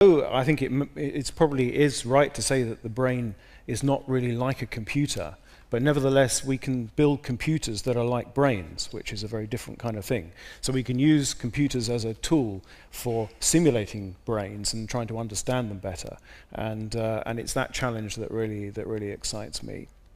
So I think it, it's probably is right to say that the brain is not really like a computer, but nevertheless we can build computers that are like brains, which is a very different kind of thing. So we can use computers as a tool for simulating brains and trying to understand them better. And, uh, and it's that challenge that really, that really excites me.